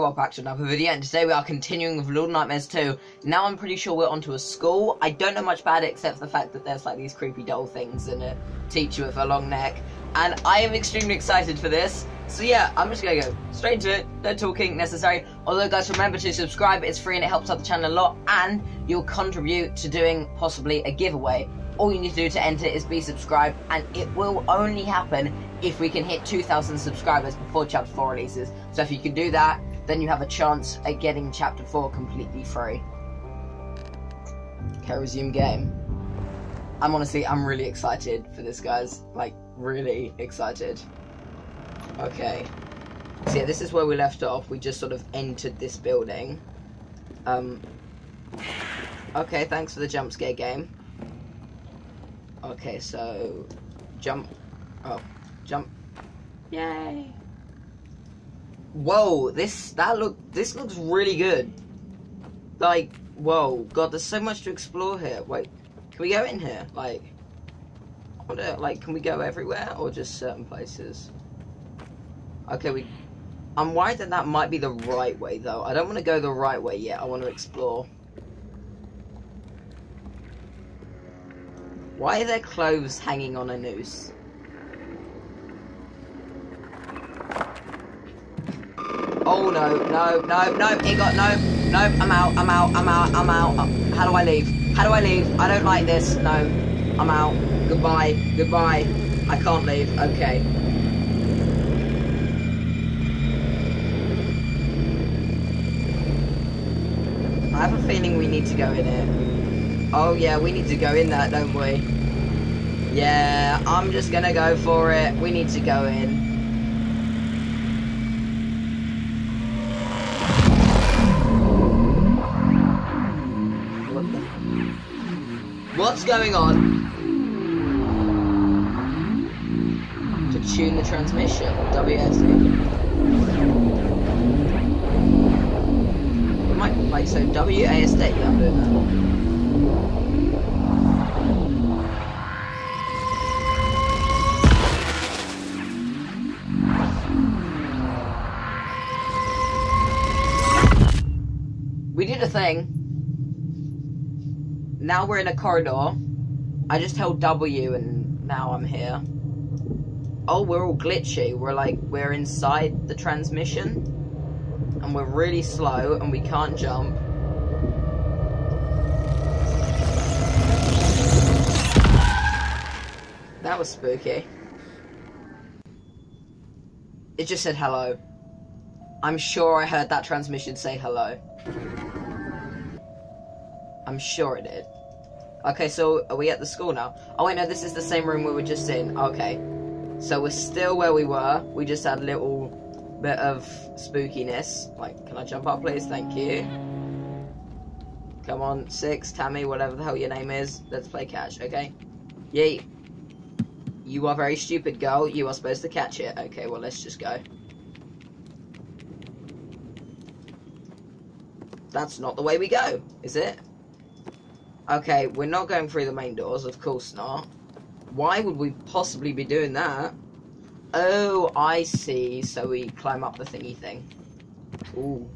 welcome back to another video, and today we are continuing with Little Nightmares 2. Now I'm pretty sure we're onto a school. I don't know much about it except for the fact that there's like these creepy doll things and a teacher with a long neck. And I am extremely excited for this. So yeah, I'm just gonna go straight into it, no talking necessary. Although guys, remember to subscribe, it's free and it helps out the channel a lot, and you'll contribute to doing possibly a giveaway. All you need to do to enter is be subscribed, and it will only happen if we can hit 2,000 subscribers before Chapter 4 releases. So if you can do that, then you have a chance at getting Chapter 4 completely free. Okay, resume game. I'm honestly, I'm really excited for this, guys. Like, really excited. Okay. So yeah, this is where we left off. We just sort of entered this building. Um. Okay, thanks for the jump scare game. Okay, so jump. Oh, jump. Yay! Whoa, this that look this looks really good. Like, whoa, God, there's so much to explore here. Wait, can we go in here? Like, I wonder, like, can we go everywhere or just certain places? Okay, we. I'm worried that that might be the right way, though. I don't want to go the right way yet. I want to explore. Why are there clothes hanging on a noose? Oh no, no, no, no, it got no, no, I'm out, I'm out, I'm out, I'm out. How do I leave? How do I leave? I don't like this. No, I'm out. Goodbye, goodbye. I can't leave. Okay. I have a feeling we need to go in it. Oh yeah, we need to go in that, don't we? Yeah, I'm just gonna go for it. We need to go in. What's going on? To tune the transmission, WSD. Might like so WASD, yeah, I'm doing that. We did a thing. Now we're in a corridor. I just held W and now I'm here. Oh, we're all glitchy. We're like, we're inside the transmission. And we're really slow and we can't jump. That was spooky. It just said hello. I'm sure I heard that transmission say hello. I'm sure it did. Okay, so are we at the school now? Oh wait, no, this is the same room we were just in. Okay. So we're still where we were. We just had a little bit of spookiness. Like, can I jump up, please? Thank you. Come on, Six, Tammy, whatever the hell your name is. Let's play catch, okay? Yay. You are very stupid, girl. You are supposed to catch it. Okay, well, let's just go. That's not the way we go, is it? Okay, we're not going through the main doors, of course not. Why would we possibly be doing that? Oh, I see. So we climb up the thingy thing. Ooh.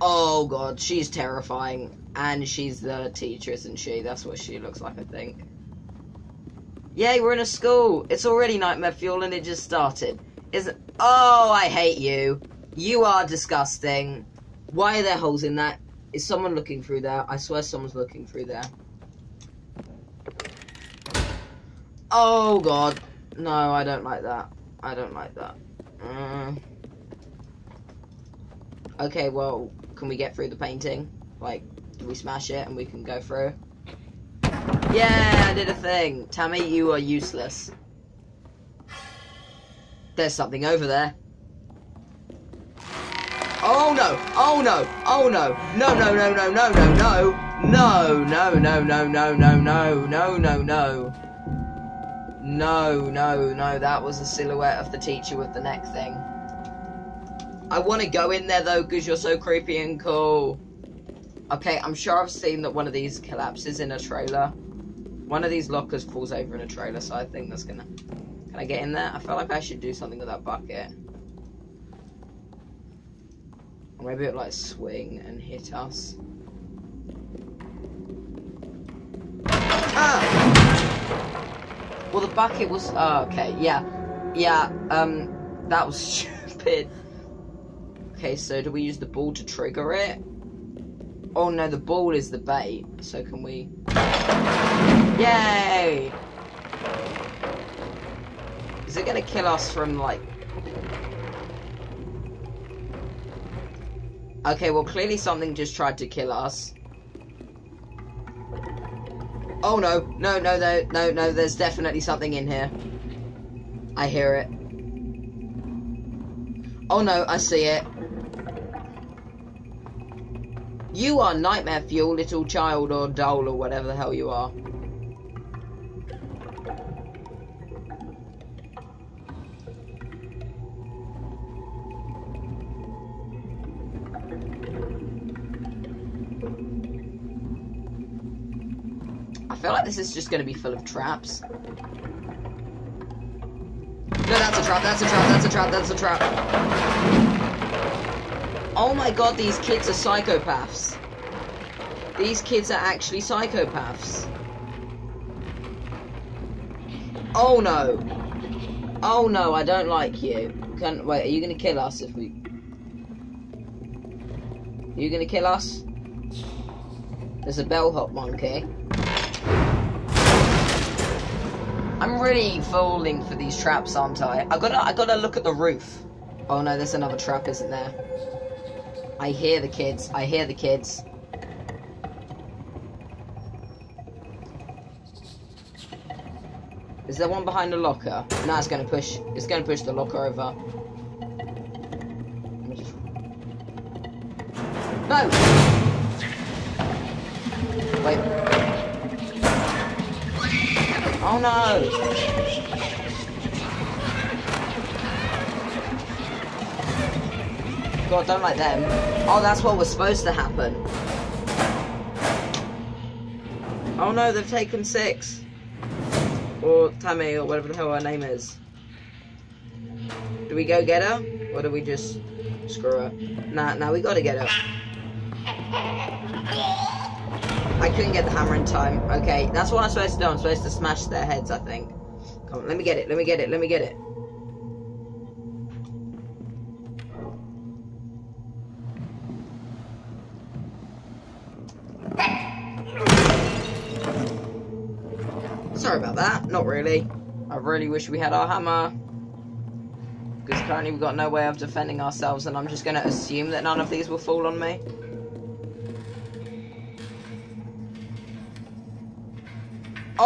Oh god, she's terrifying. And she's the teacher, isn't she? That's what she looks like, I think. Yay, we're in a school. It's already nightmare fuel and it just started. Is it? Oh, I hate you. You are disgusting. Why are there holes in that? Is someone looking through there? I swear someone's looking through there. Oh god. No, I don't like that. I don't like that. Uh, okay, well, can we get through the painting? Like, do we smash it and we can go through? Yeah, I did a thing. Tammy, you are useless. There's something over there. Oh no! Oh no! Oh no! No no no no no no no! No no no no no no no no no no no no no that was the silhouette of the teacher with the neck thing. I want to go in there though because you're so creepy and cool. Okay, I'm sure I've seen that one of these collapses in a trailer. One of these lockers falls over in a trailer, so I think that's gonna. Can I get in there? I feel like I should do something with that bucket. Maybe it'll like swing and hit us. Ah! Well, the bucket was. Oh, okay, yeah. Yeah, um, that was stupid. Okay, so do we use the ball to trigger it? Oh no, the ball is the bait. So can we... Yay! Is it gonna kill us from, like... Okay, well clearly something just tried to kill us. Oh no, no, no, no, no, no, there's definitely something in here. I hear it. Oh no, I see it. You are nightmare fuel, little child or doll or whatever the hell you are. This is just going to be full of traps. No, that's a trap, that's a trap, that's a trap, that's a trap. Oh my god, these kids are psychopaths. These kids are actually psychopaths. Oh no. Oh no, I don't like you. Can wait, are you gonna kill us if we Are you gonna kill us? There's a bellhop monkey. I'm really falling for these traps, aren't I? I gotta I gotta look at the roof. Oh no, there's another trap, isn't there? I hear the kids. I hear the kids. Is there one behind the locker? No, it's gonna push. It's gonna push the locker over. No. Wait. Oh no. God, don't like them. Oh, that's what was supposed to happen. Oh no, they've taken six. Or Tammy, or whatever the hell her name is. Do we go get her? Or do we just screw her? Nah, nah, we gotta get her. I couldn't get the hammer in time. Okay, that's what I'm supposed to do. I'm supposed to smash their heads, I think. Come on, let me get it, let me get it, let me get it. Sorry about that. Not really. I really wish we had our hammer. Because currently we've got no way of defending ourselves and I'm just going to assume that none of these will fall on me.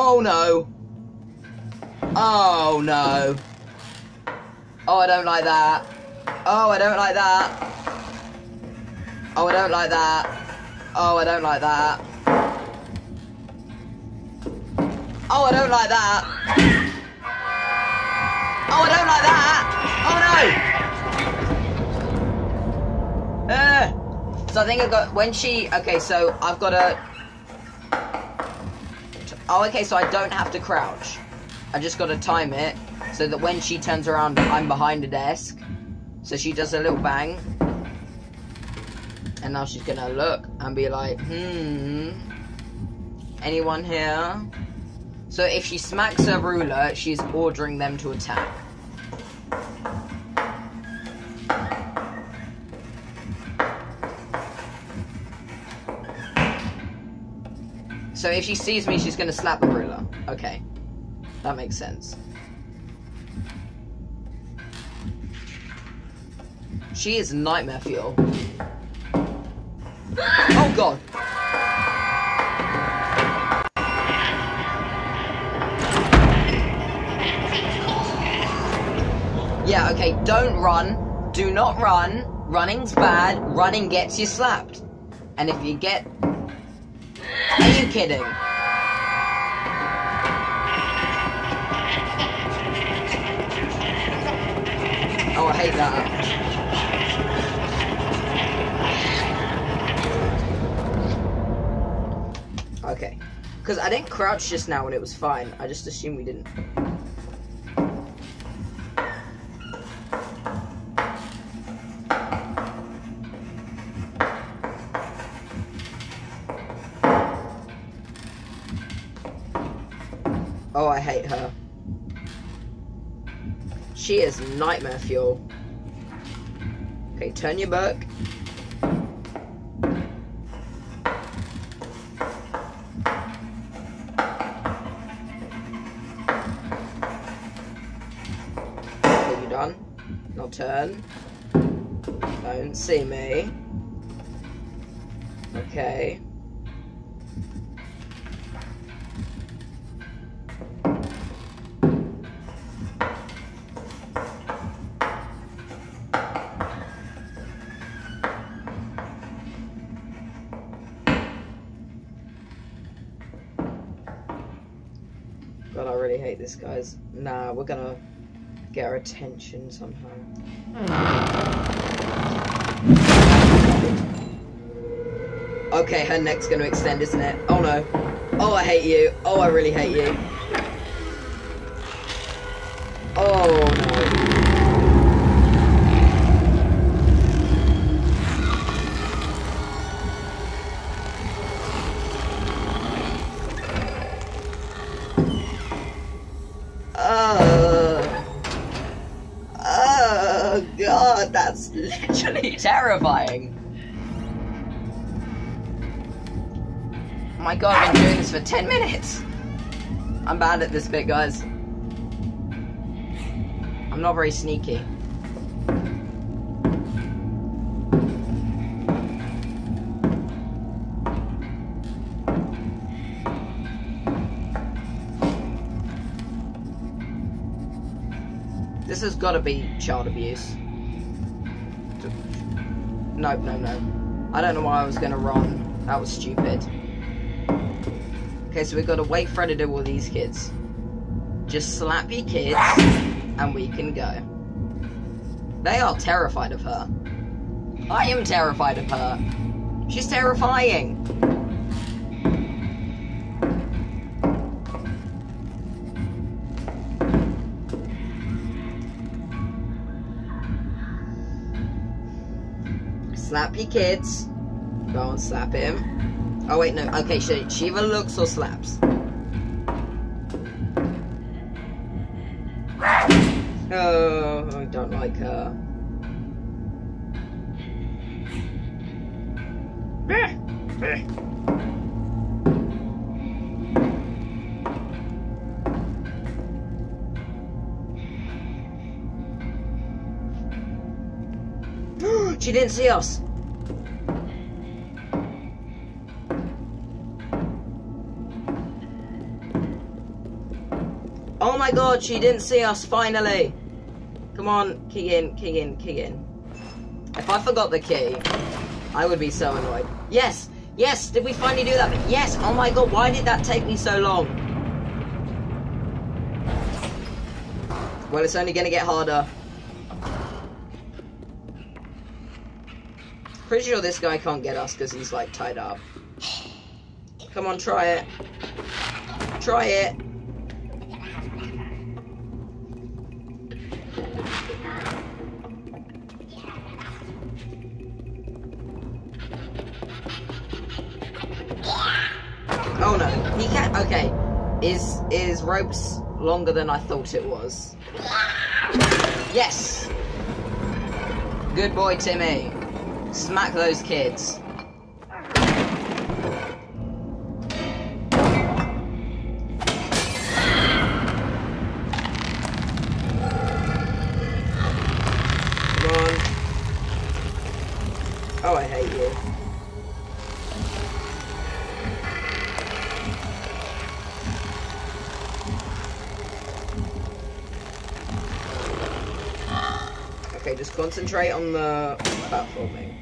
Oh no! Oh no! Oh, I don't like that. Oh, I don't like that. Oh, I don't like that. Oh, I don't like that. Oh, I don't like that. Oh, I don't like that. Oh, no. Uh, so I think I got, when she, okay, so I've got a, oh, okay, so I don't have to crouch. I just got to time it so that when she turns around, I'm behind a desk. So she does a little bang. And now she's gonna look and be like, hmm, anyone here? So if she smacks her ruler, she's ordering them to attack. So if she sees me, she's gonna slap the ruler. Okay. That makes sense. She is nightmare fuel. Oh god. Yeah, okay, don't run. Do not run. Running's bad. Running gets you slapped. And if you get... Are you kidding? Oh, I hate that. Okay. Because I didn't crouch just now and it was fine. I just assumed we didn't. Oh, I hate her. She is nightmare fuel. Okay, turn your back. Are you done? Now turn. Don't see me. Okay. This, guys. Nah, we're gonna get her attention somehow. Okay, her neck's gonna extend, isn't it? Oh no. Oh, I hate you. Oh, I really hate you. Oh terrifying. Oh my god, I've been doing this for 10 minutes. I'm bad at this bit, guys. I'm not very sneaky. This has got to be child abuse. No, no, no. I don't know why I was going to run. That was stupid. Okay, so we've got to wait for her to do all these kids. Just slap your kids, and we can go. They are terrified of her. I am terrified of her. She's terrifying. Kids. Go and slap him. Oh wait, no. Okay, she, she either looks or slaps. Oh, I don't like her. she didn't see us. My god, she didn't see us finally. Come on, key in, key in, key in. If I forgot the key, I would be so annoyed. Yes, yes, did we finally do that? Yes, oh my god, why did that take me so long? Well, it's only gonna get harder. Pretty sure this guy can't get us because he's like tied up. Come on, try it. Try it. Ropes longer than I thought it was? Yes. Good boy, Timmy. Smack those kids. Just concentrate on the platforming.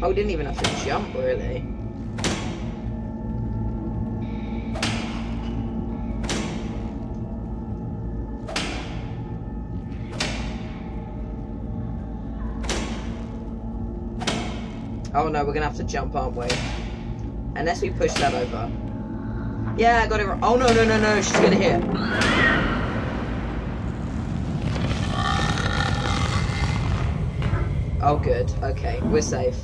Oh, we didn't even have to jump, really. Oh no, we're gonna have to jump, aren't we? Unless we push that over. Yeah, I got it. Oh no, no, no, no, she's gonna hit. Oh, good. Okay, we're safe.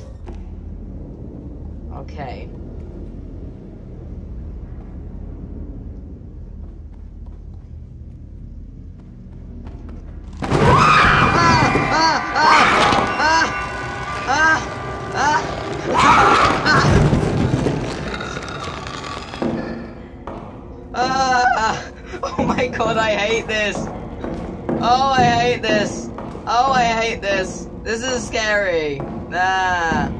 Oh, I hate this! Oh, I hate this! This is scary! Nah!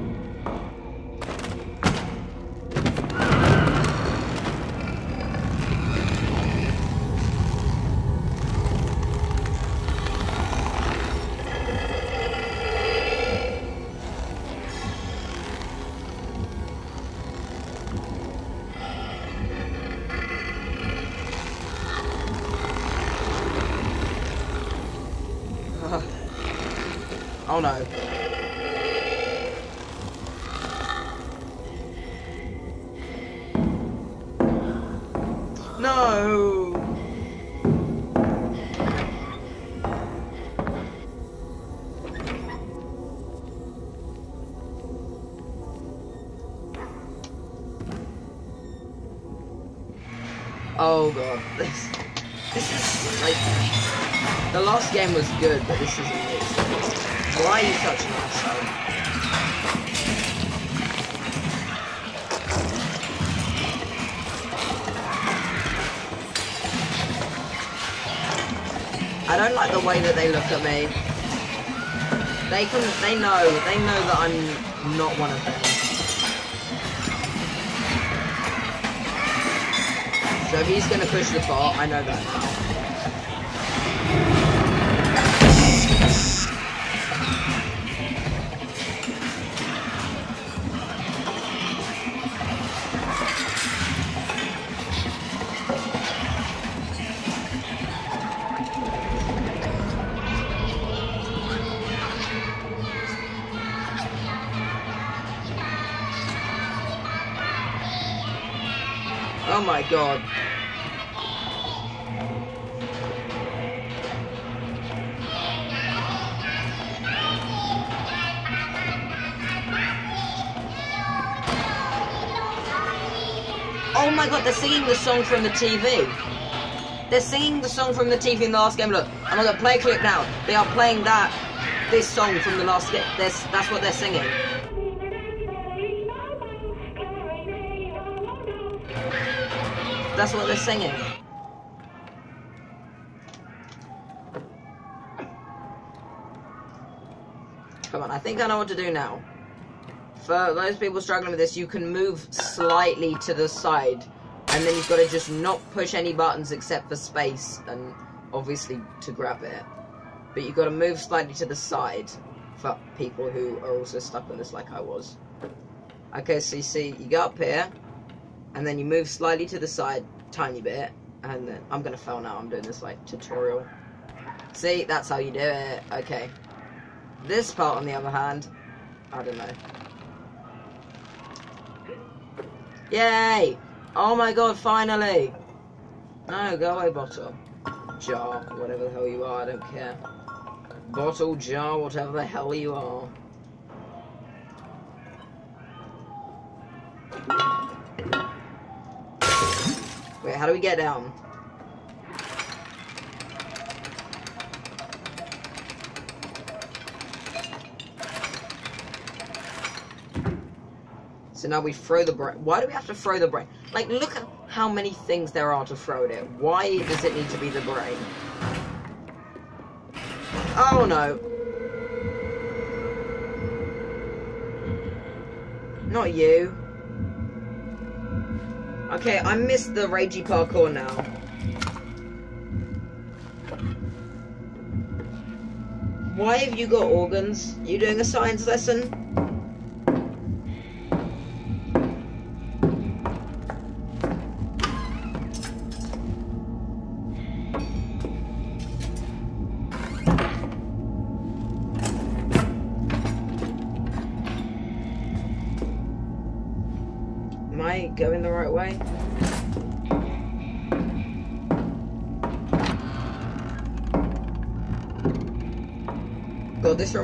Oh no. No! Oh god, this this is like the last game was good, but this is. Way that they look at me. They can, they know, they know that I'm not one of them. So he's gonna push the bot, I know that now. Oh my god. Oh my god, they're singing the song from the TV. They're singing the song from the TV in the last game. Look, I'm gonna play a clip now. They are playing that, this song from the last game. That's, that's what they're singing. That's what they're singing. Come on, I think I know what to do now. For those people struggling with this, you can move slightly to the side. And then you've got to just not push any buttons except for space and obviously to grab it. But you've got to move slightly to the side for people who are also stuck on this like I was. Okay, so you see, you go up here, and then you move slightly to the side, tiny bit, and then I'm gonna fail now. I'm doing this like tutorial. See, that's how you do it. Okay. This part, on the other hand, I don't know. Yay! Oh my god, finally! No, go away, bottle. Jar, whatever the hell you are, I don't care. Bottle, jar, whatever the hell you are. Wait, how do we get down? So now we throw the brain. Why do we have to throw the brain? Like, look at how many things there are to throw at it. Why does it need to be the brain? Oh no. Not you. Okay, I missed the ragey parkour now. Why have you got organs? You doing a science lesson?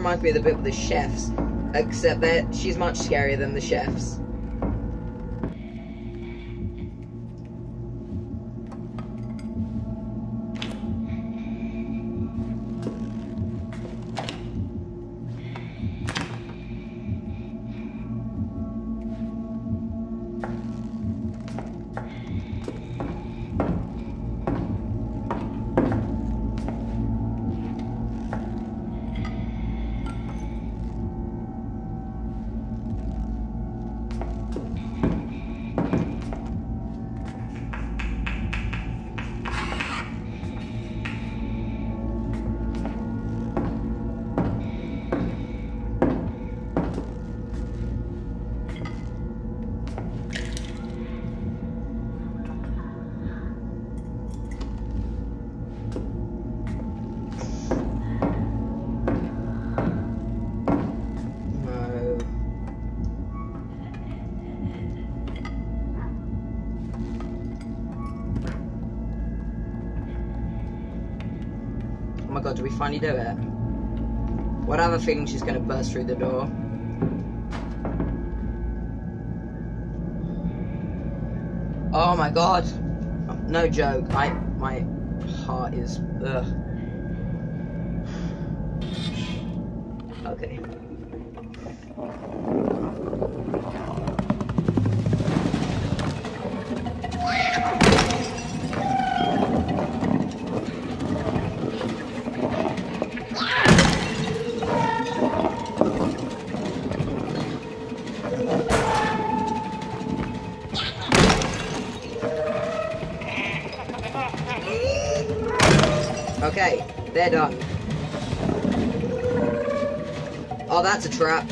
Reminds me of the bit with the chefs. Except that she's much scarier than the chefs. My god, do we finally do it? What other feeling she's gonna burst through the door. Oh my god. No joke. I my heart is ugh. Okay, Oh, that's a trap.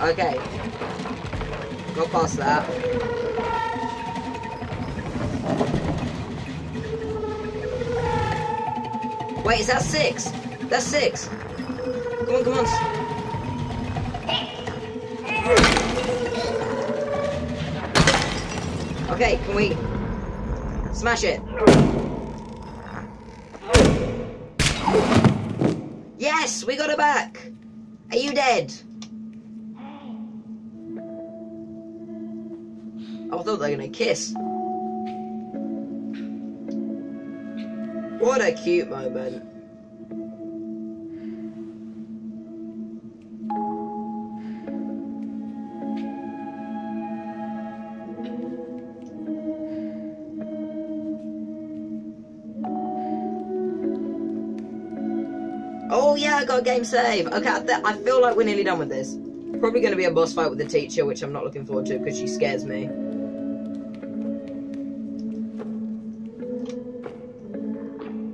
Okay. Go past that. Wait, is that six? That's six. Come on, come on. Okay, can we smash it? Back. Are you dead? Oh, I thought they were gonna kiss. What a cute moment. Oh, yeah, I got game save. Okay, I, I feel like we're nearly done with this. Probably going to be a boss fight with the teacher, which I'm not looking forward to because she scares me.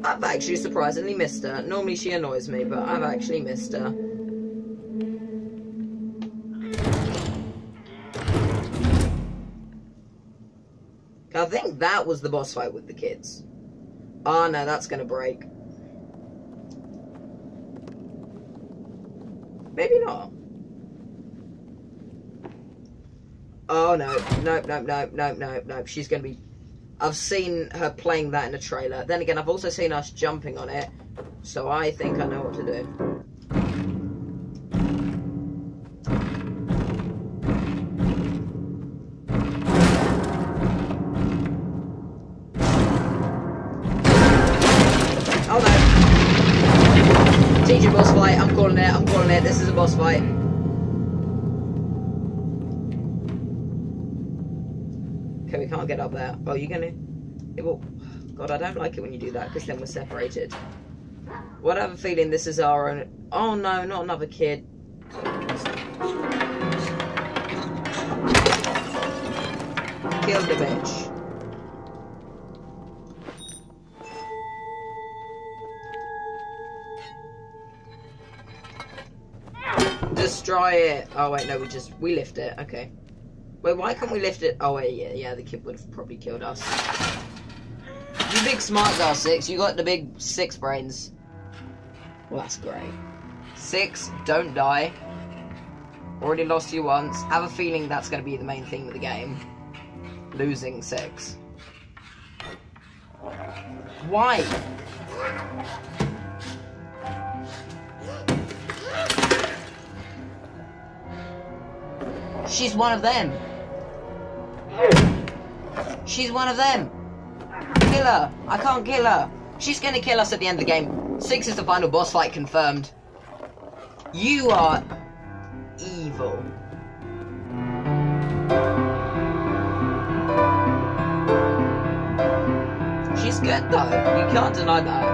I've actually surprisingly missed her. Normally she annoys me, but I've actually missed her. I think that was the boss fight with the kids. Oh no, that's gonna break. Maybe not. Oh no, nope, nope, nope, nope, nope, nope. She's gonna be. I've seen her playing that in a trailer. Then again, I've also seen us jumping on it, so I think I know what to do. Can't get up there. Oh, you're gonna. It will... God, I don't like it when you do that because then we're separated. What I have a feeling this is our own. Oh no, not another kid. Killed the bitch. Destroy it. Oh wait, no, we just we lift it. Okay. Wait, why can't we lift it? Oh wait, yeah, yeah, the kid would have probably killed us. You big smart girl, six. You got the big six brains. Well, that's great. Six, don't die. Already lost you once. Have a feeling that's going to be the main theme of the game. Losing six. Why? She's one of them. She's one of them. Kill her. I can't kill her. She's gonna kill us at the end of the game. Six is the final boss fight confirmed. You are evil. She's good though. You can't deny that.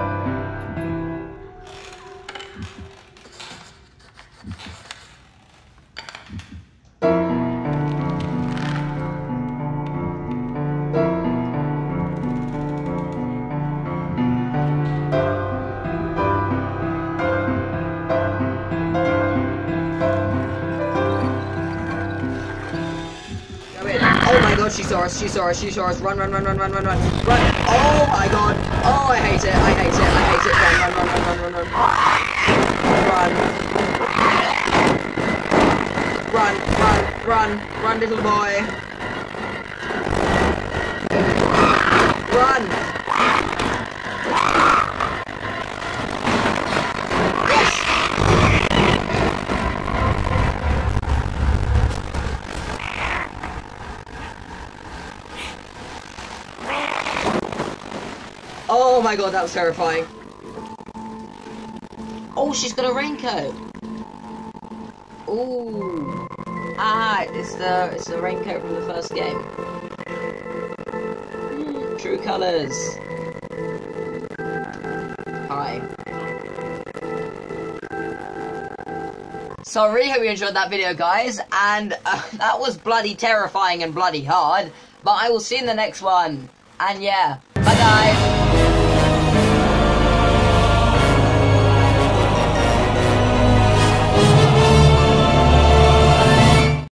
She saw us, she saw us. Run, run, run, run, run, run, run. Run. Oh my god. Oh, I hate it, I hate it, I hate it. Run, run, run, run, run, run, run. Run. Run, run, run, run, little boy. Run. My god, that was terrifying. Oh, she's got a raincoat. Ooh. Ah, it's the it's the raincoat from the first game. True colors. Hi. So I really hope you enjoyed that video, guys, and uh, that was bloody terrifying and bloody hard. But I will see you in the next one. And yeah, bye guys.